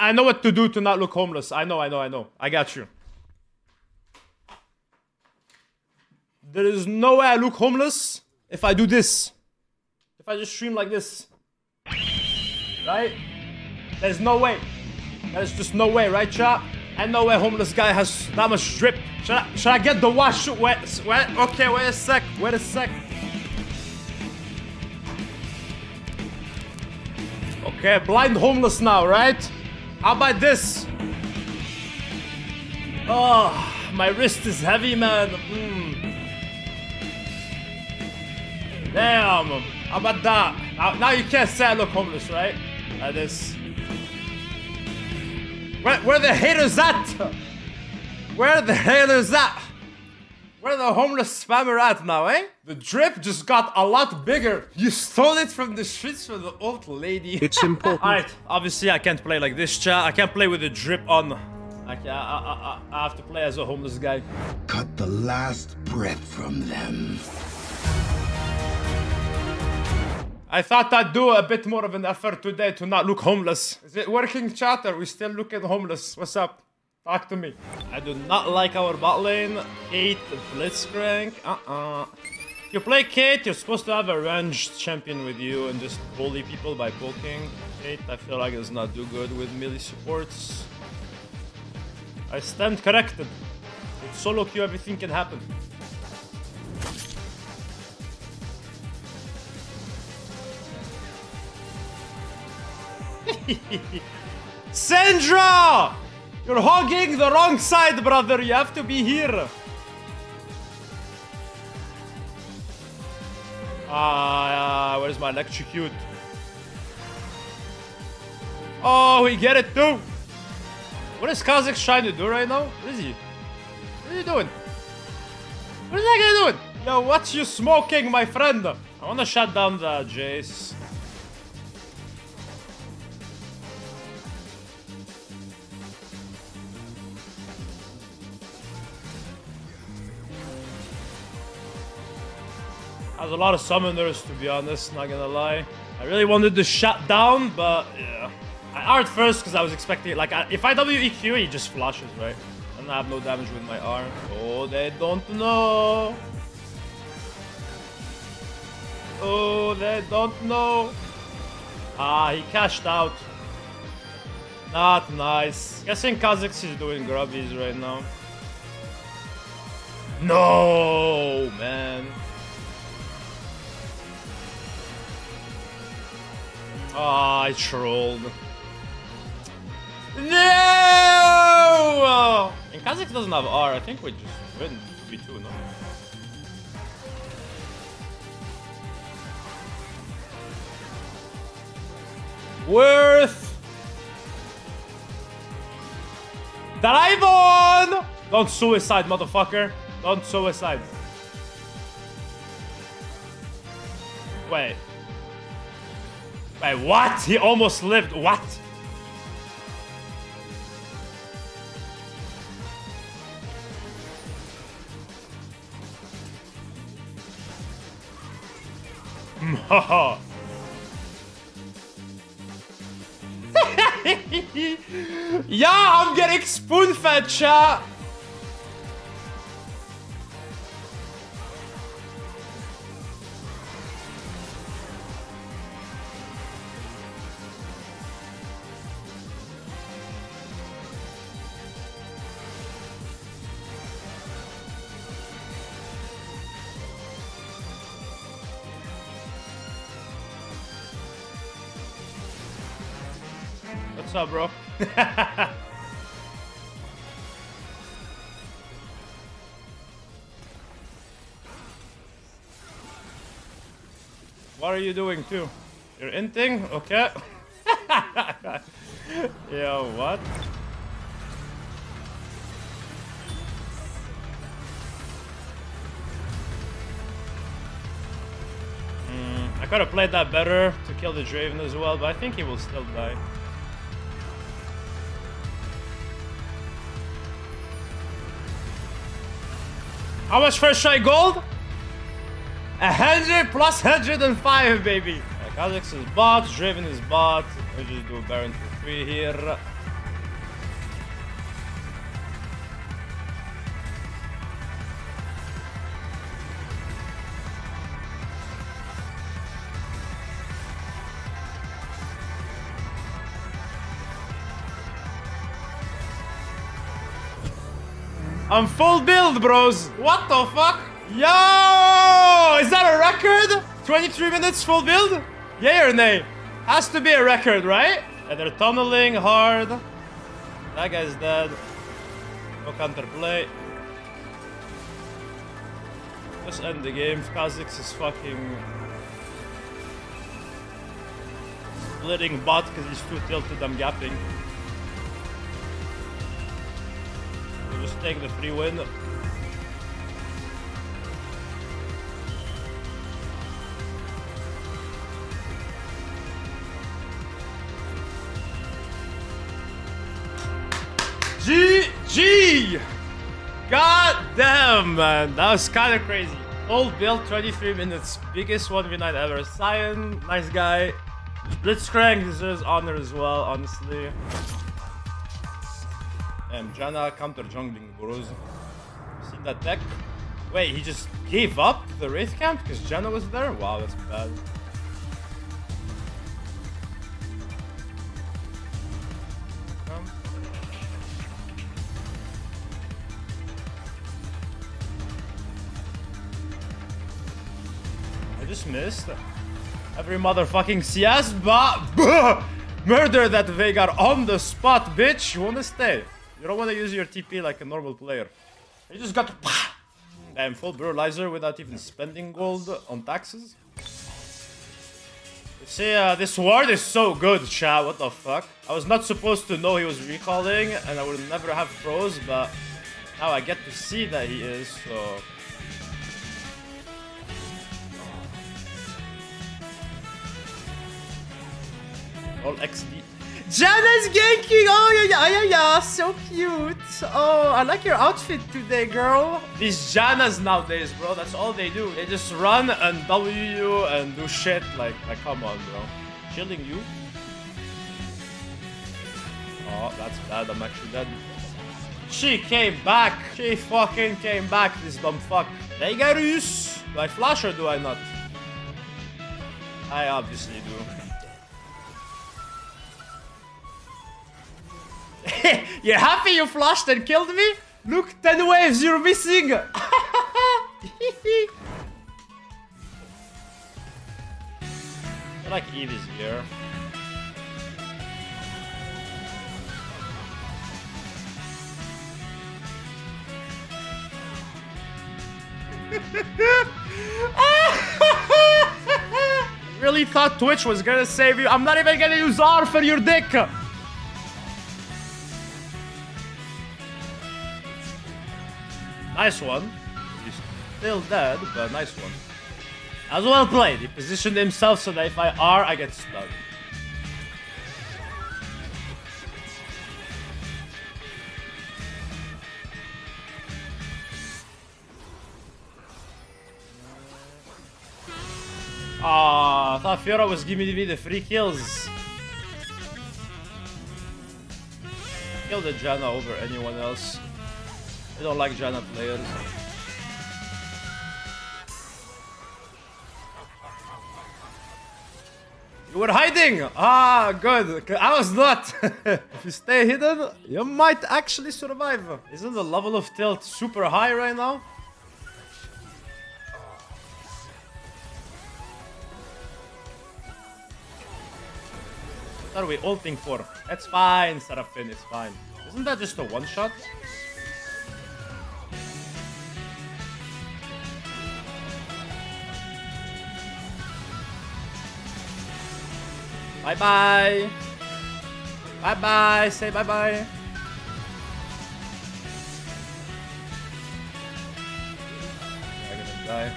I know what to do to not look homeless. I know, I know, I know. I got you. There is no way I look homeless if I do this. If I just stream like this. Right? There's no way. There's just no way, right, chat? And no way homeless guy has that much drip. Should I, should I get the wash? Wait, wait, okay, wait a sec. Wait a sec. Okay, blind homeless now, right? How about this? Oh, my wrist is heavy, man. Mm. Damn. How about that? Now, you can't say I look homeless, right? Like this. Where, where the haters at? Where the haters at? Where the homeless spammer at now, eh? The drip just got a lot bigger. You stole it from the streets from the old lady. It's important. Alright, obviously I can't play like this, chat. I can't play with the drip on. I, I, I, I have to play as a homeless guy. Cut the last breath from them. I thought I'd do a bit more of an effort today to not look homeless. Is it working, chat? Are we still looking homeless? What's up? Talk to me. I do not like our bot lane. Hate Blitzcrank. Uh-uh. You play Cait, you're supposed to have a ranged champion with you and just bully people by poking. Cait, I feel like does not do good with melee supports. I stand corrected. With solo queue, everything can happen. Sandra! You're hogging the wrong side, brother. You have to be here. Ah, uh, where's my electrocute? Oh, we get it too. What is Kha'Zix trying to do right now? What is he? What are you doing? What is that guy doing? Yo, what's you smoking, my friend? I wanna shut down the Jace. Has a lot of summoners, to be honest, not gonna lie. I really wanted to shut down, but yeah. I art first because I was expecting Like, I, if I WEQ, he just flashes, right? And I have no damage with my R. Oh, they don't know. Oh, they don't know. Ah, he cashed out. Not nice. Guessing Kha'Zix is doing grubbies right now. No, man. Oh, I trolled. No! And Kha'Zix doesn't have R. I think we just win 3-2, no? Worth! Dive on! Don't suicide, motherfucker. Don't suicide. Wait. Wait, what? He almost lived. What? yeah, I'm getting spoon fed, chat. What's up, bro? what are you doing too? You're inting? Okay. Yo, what? Mm, I could have played that better to kill the Draven as well, but I think he will still die. How much first try gold? A hundred plus hundred and five, baby. Like Alex is bot, Draven is bot. We just do a Baron for free here. I'm full build, bros. What the fuck? Yo! Is that a record? 23 minutes full build? Yay or nay? Has to be a record, right? And they're tunneling hard. That guy's dead. No counterplay. Just end the game. Kha'Zix is fucking splitting bot because he's too tilted. I'm gapping. Just take the free win. GG! God damn, man. That was kind of crazy. Full build, 23 minutes. Biggest 1v9 ever. Cyan, nice guy. Blitzcrank deserves honor as well, honestly. And Janna counter jungling bros. Seen that deck? Wait, he just gave up the Wraith camp because Janna was there? Wow, that's bad. I just missed every motherfucking CS, but murder that Veigar on the spot, bitch. You wanna stay? You don't wanna use your TP like a normal player. You just got to damn full brutalizer without even spending gold on taxes. You see, uh, this ward is so good, chat. What the fuck? I was not supposed to know he was recalling, and I would never have pros, but now I get to see that he is, so. All XD. Janna's ganking! Oh, yeah, yeah, yeah, yeah, so cute. Oh, I like your outfit today, girl. These Jannas nowadays, bro, that's all they do. They just run and W you and do shit. Like, like, come on, bro. Killing you? Oh, that's bad. I'm actually dead. She came back. She fucking came back, this dumb fuck. Veigarus! Do I flash or do I not? I obviously do. You're happy you flashed and killed me? Look, 10 waves, you're missing! I like Eve is here. really thought Twitch was gonna save you. I'm not even gonna use R for your dick. Nice one. He's still dead, but nice one. As well played. He positioned himself so that if I R, I get stuck. Ah, I thought Fiora was giving me the free kills. Kill the Janna over anyone else. I don't like Janna players. You were hiding! Ah, good. I was not. if you stay hidden, you might actually survive. Isn't the level of tilt super high right now? What are we ulting for? That's fine, Seraphine, it's fine. Isn't that just a one-shot? Bye-bye! Bye-bye! Say bye-bye! I'm gonna die.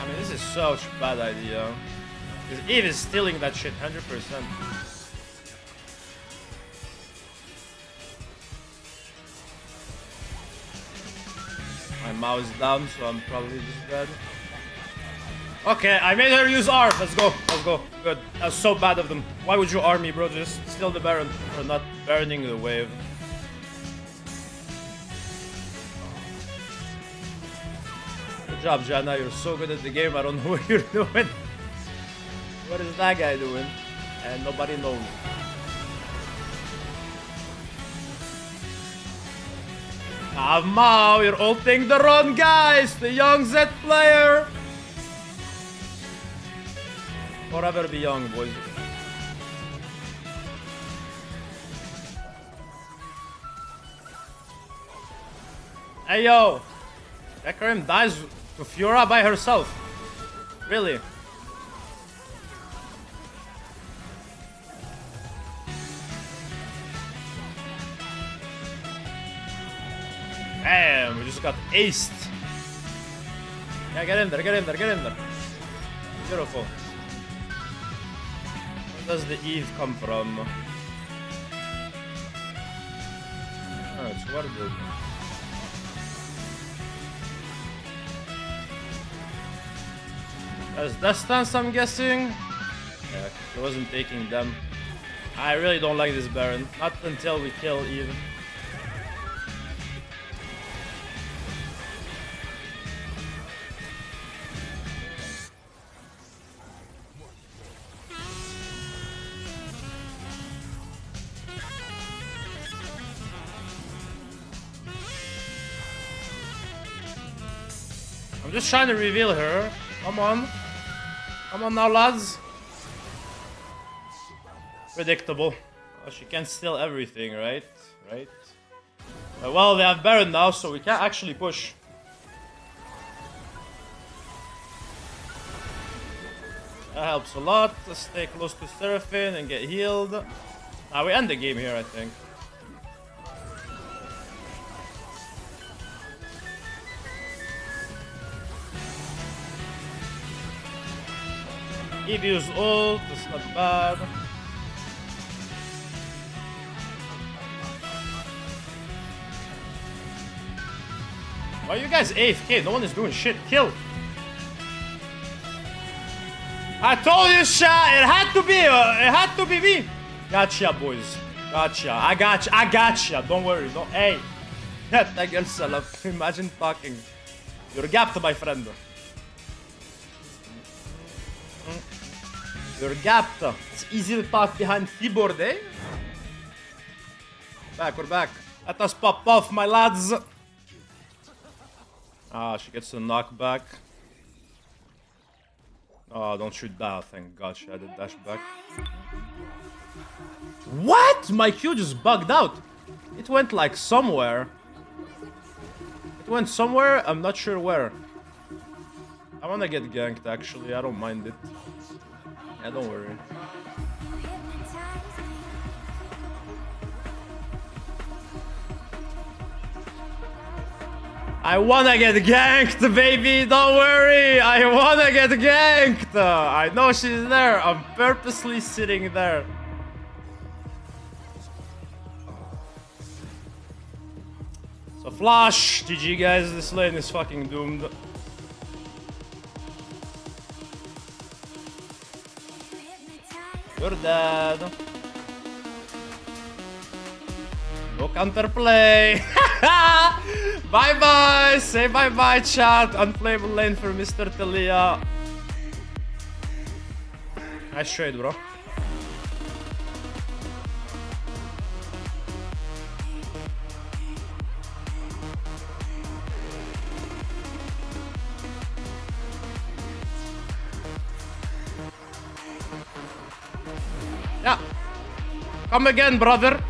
I mean, this is such a bad idea. Because Eve is stealing that shit 100%. My mouse is down, so I'm probably just dead. Okay, I made her use R. Let's go. Let's go. Good. That's so bad of them. Why would you arm me, bro? Just steal the Baron for not burning the wave. Good job, Janna. You're so good at the game. I don't know what you're doing. What is that guy doing? And nobody knows. Ah, Mao, you're ulting the wrong guys! The young Z player! Forever be young, boys. Hey yo! Hecarim dies to Fiora by herself. Really? Damn, we just got aced. Yeah, get in there, get in there, get in there. Beautiful. Does the Eve come from? Oh, it's Wargood. That's distance, I'm guessing. Yeah, he wasn't taking them. I really don't like this Baron. Not until we kill Eve. Just trying to reveal her. Come on. Come on now, lads. Predictable. Oh, she can steal everything, right? Right? Uh, well, they have Baron now, so we can't actually push. That helps a lot. Let's stay close to Seraphine and get healed. Now we end the game here, I think. Evius old, it's not bad. Why are you guys AFK? No one is doing shit. Kill. I told you, Sha, it had to be, uh, it had to be me. Gotcha, boys. Gotcha. I gotcha. I gotcha. Don't worry. Don't. Hey. Tag yourself. Imagine talking. You're gapped, my friend. You're gapped. It's easy to talk behind keyboard, eh? Back, we're back. Let us pop off, my lads. Ah, she gets the knockback. Oh, don't shoot that. Thank God she had a dash back. What? My Q just bugged out. It went like somewhere. It went somewhere, I'm not sure where. I wanna get ganked actually, I don't mind it. Yeah, don't worry. I wanna get ganked, baby! Don't worry! I wanna get ganked! I know she's there. I'm purposely sitting there. So flash! GG guys, this lane is fucking doomed. Dead. No counterplay. bye bye. Say bye bye, chat. Unplayable lane for Mr. Taliyah. Nice trade, bro. Yeah. Come again, brother.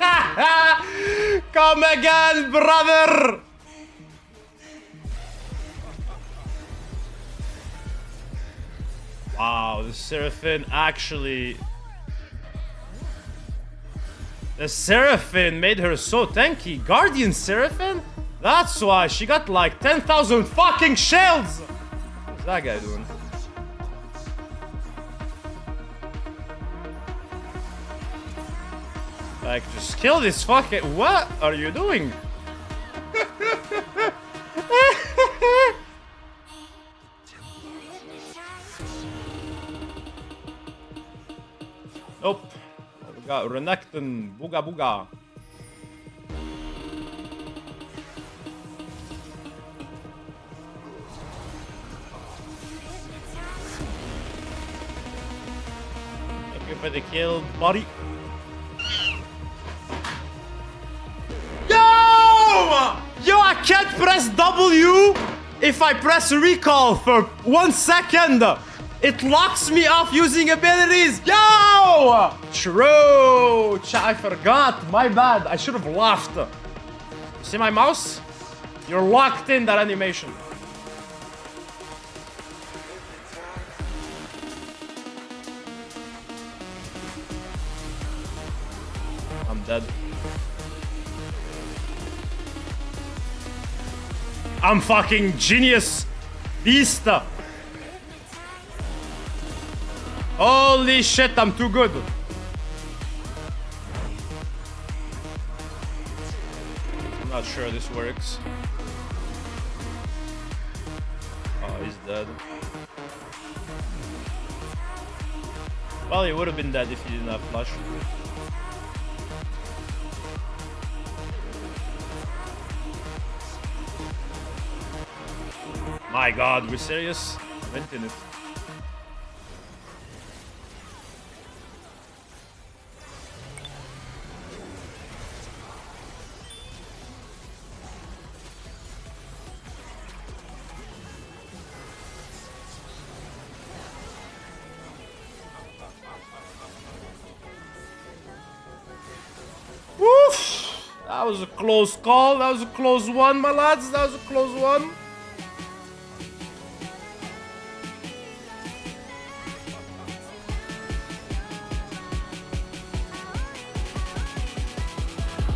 Come again, brother! Wow, the Seraphine actually... The Seraphine made her so tanky. Guardian Seraphim? That's why she got like 10,000 fucking shields! What's that guy doing? Like, just kill this fucking... What are you doing? Renekton, Booga Booga. Thank you for the kill, buddy. Yo! Yo, I can't press W if I press recall for one second. It locks me off using abilities. Yo! True. I forgot. My bad. I should have laughed. See my mouse? You're locked in that animation. I'm dead. I'm fucking genius. Beast. Holy shit, I'm too good. I'm not sure this works. Oh, he's dead. Well, he would have been dead if he didn't have flash. My god, we're serious? Venting it. Close call. That was a close one, my lads. That was a close one.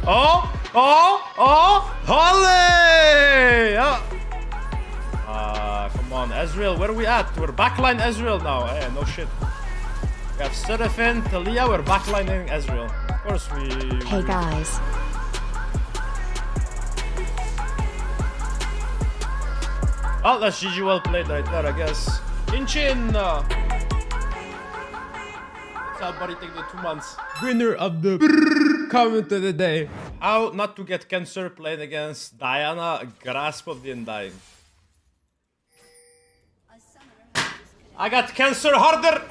Oh, oh, oh, Holly! Ah, uh, come on, Ezreal, where are we at? We're backline Ezreal now. Hey, no shit. We have Seraphine, Taliyah, we're backlining Ezreal. Of course we... Hey guys, Oh, that's GG well played right there, I guess. Inchin! Uh, buddy take the two months. Winner of the comment of the day. How not to get cancer playing against Diana, Grasp of the Undying. I got cancer harder!